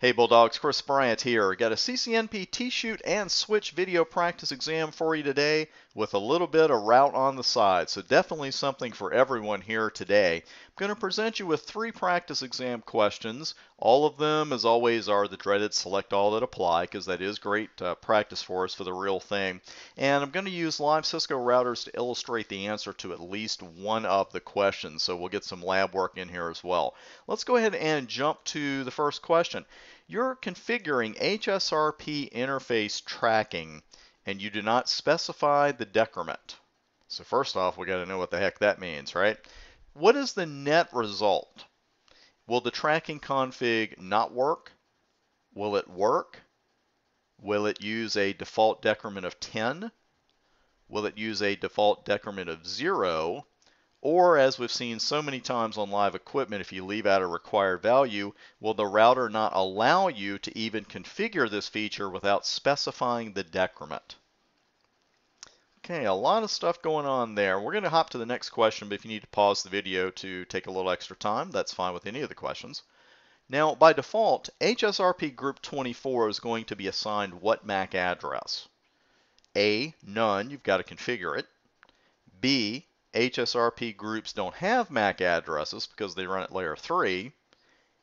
Hey Bulldogs, Chris Bryant here. Got a CCNP T-shoot and switch video practice exam for you today with a little bit of route on the side. So definitely something for everyone here today. I'm going to present you with three practice exam questions. All of them, as always, are the dreaded select all that apply because that is great uh, practice for us for the real thing. And I'm going to use live Cisco routers to illustrate the answer to at least one of the questions. So we'll get some lab work in here as well. Let's go ahead and jump to the first question. You're configuring HSRP interface tracking and you do not specify the decrement. So first off, we got to know what the heck that means, right? What is the net result? Will the tracking config not work? Will it work? Will it use a default decrement of 10? Will it use a default decrement of 0? Or, as we've seen so many times on live equipment, if you leave out a required value, will the router not allow you to even configure this feature without specifying the decrement? Okay, a lot of stuff going on there. We're going to hop to the next question, but if you need to pause the video to take a little extra time, that's fine with any of the questions. Now, by default, HSRP group 24 is going to be assigned what MAC address? A, none, you've got to configure it. B, HSRP groups don't have MAC addresses because they run at layer 3.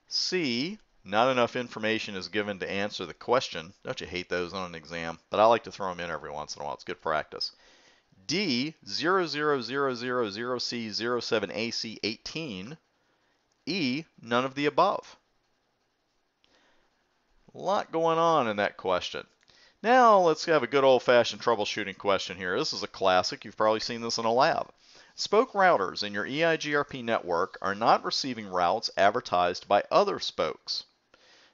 C, not enough information is given to answer the question. Don't you hate those on an exam? But I like to throw them in every once in a while. It's good practice. D 00000C07AC18. E, none of the above. A lot going on in that question. Now let's have a good old-fashioned troubleshooting question here. This is a classic. You've probably seen this in a lab. Spoke routers in your EIGRP network are not receiving routes advertised by other spokes.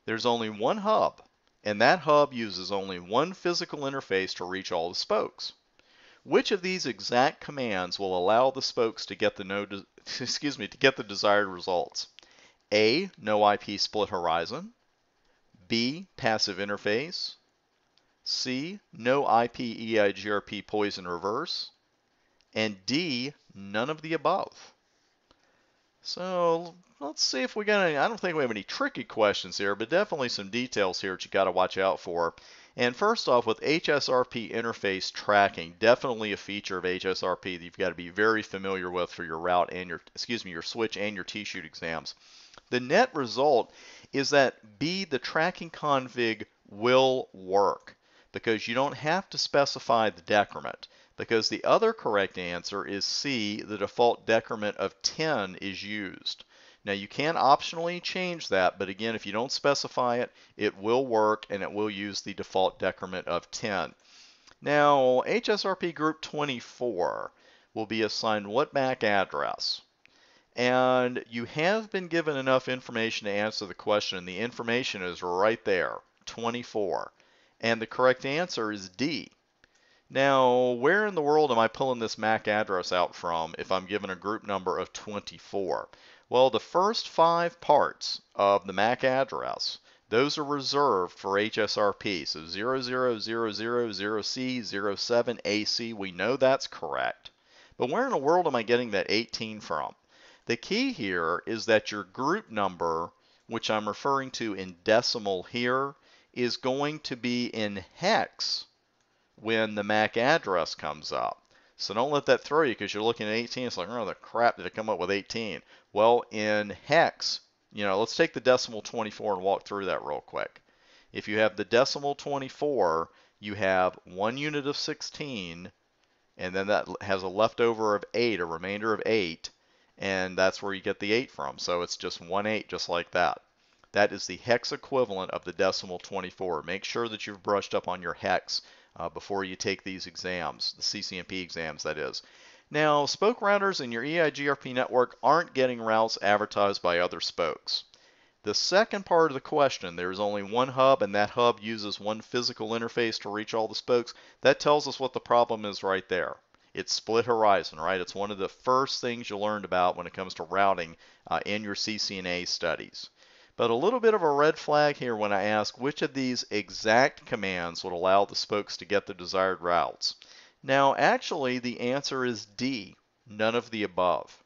There's only one hub, and that hub uses only one physical interface to reach all the spokes. Which of these exact commands will allow the spokes to get the no excuse me to get the desired results? A. No IP split horizon. B. Passive interface. C. No IP EIGRP poison reverse. And D. None of the above. So let's see if we got any. I don't think we have any tricky questions here, but definitely some details here that you got to watch out for. And first off, with HSRP interface tracking, definitely a feature of HSRP that you've got to be very familiar with for your route and your, excuse me, your switch and your T-shoot exams. The net result is that B, the tracking config will work because you don't have to specify the decrement because the other correct answer is C, the default decrement of 10 is used. Now you can optionally change that, but again, if you don't specify it, it will work and it will use the default decrement of 10. Now, HSRP group 24 will be assigned what MAC address? And you have been given enough information to answer the question. and The information is right there, 24. And the correct answer is D. Now, where in the world am I pulling this MAC address out from if I'm given a group number of 24? Well, the first five parts of the MAC address, those are reserved for HSRP. So 00000C, 07AC, we know that's correct. But where in the world am I getting that 18 from? The key here is that your group number, which I'm referring to in decimal here, is going to be in hex when the MAC address comes up. So don't let that throw you because you're looking at 18. It's like, oh, the crap, did it come up with 18? Well, in hex, you know, let's take the decimal 24 and walk through that real quick. If you have the decimal 24, you have one unit of 16, and then that has a leftover of 8, a remainder of 8, and that's where you get the 8 from. So it's just 1 8, just like that. That is the hex equivalent of the decimal 24. Make sure that you've brushed up on your hex uh, before you take these exams, the CCNP exams, that is. Now, spoke routers in your EIGRP network aren't getting routes advertised by other spokes. The second part of the question, there's only one hub and that hub uses one physical interface to reach all the spokes. That tells us what the problem is right there. It's split horizon, right? It's one of the first things you learned about when it comes to routing uh, in your CCNA studies. But a little bit of a red flag here when I ask which of these exact commands would allow the spokes to get the desired routes. Now, actually, the answer is D, none of the above.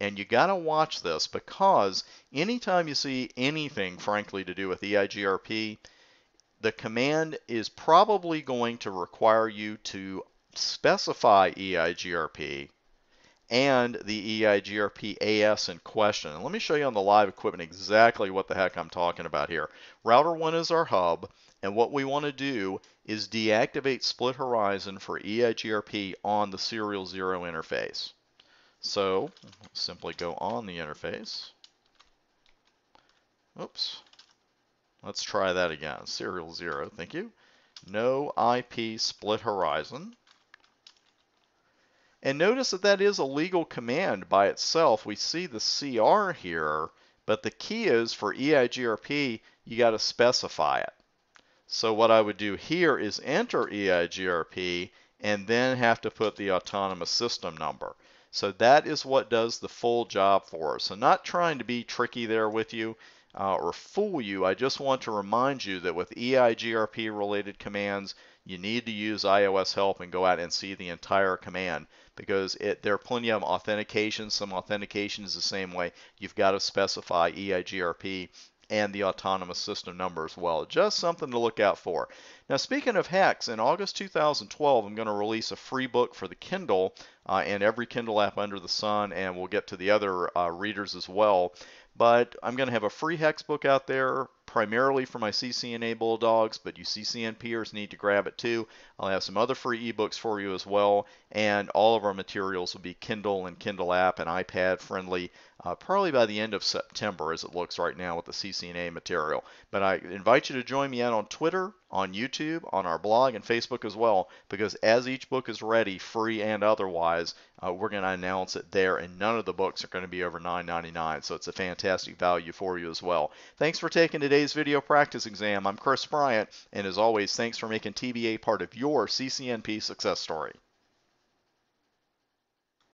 And you got to watch this because anytime you see anything, frankly, to do with EIGRP, the command is probably going to require you to specify EIGRP and the EIGRP AS in question. And let me show you on the live equipment exactly what the heck I'm talking about here. Router 1 is our hub, and what we want to do is deactivate split horizon for EIGRP on the serial 0 interface. So simply go on the interface. Oops. Let's try that again. Serial 0, thank you. No IP split horizon. And notice that that is a legal command by itself. We see the CR here, but the key is for EIGRP, you got to specify it. So what I would do here is enter EIGRP and then have to put the autonomous system number. So that is what does the full job for us. So not trying to be tricky there with you uh, or fool you, I just want to remind you that with EIGRP related commands, you need to use IOS help and go out and see the entire command because it, there are plenty of authentications. Some authentication is the same way. You've got to specify EIGRP and the autonomous system number as well. Just something to look out for. Now, speaking of hex, in August 2012, I'm going to release a free book for the Kindle uh, and every Kindle app under the sun, and we'll get to the other uh, readers as well. But I'm going to have a free hex book out there primarily for my CCNA Bulldogs, but you CCNPers need to grab it too. I'll have some other free ebooks for you as well, and all of our materials will be Kindle and Kindle app and iPad friendly uh, probably by the end of September as it looks right now with the CCNA material. But I invite you to join me out on Twitter, on YouTube, on our blog, and Facebook as well, because as each book is ready, free and otherwise, uh, we're going to announce it there, and none of the books are going to be over $9.99, so it's a fantastic value for you as well. Thanks for taking today's video practice exam. I'm Chris Bryant, and as always, thanks for making TBA part of your CCNP success story.